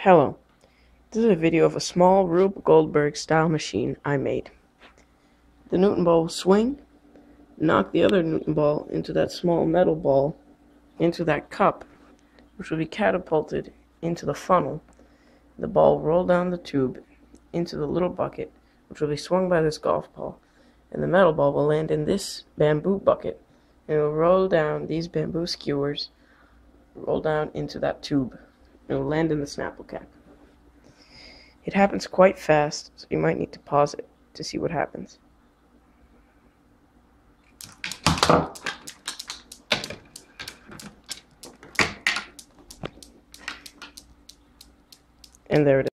Hello. This is a video of a small Rube Goldberg style machine I made. The Newton ball will swing, knock the other Newton ball into that small metal ball, into that cup, which will be catapulted into the funnel. The ball will roll down the tube into the little bucket, which will be swung by this golf ball, and the metal ball will land in this bamboo bucket, and it will roll down these bamboo skewers, roll down into that tube. It will land in the Snapple cap. It happens quite fast, so you might need to pause it to see what happens. And there it is.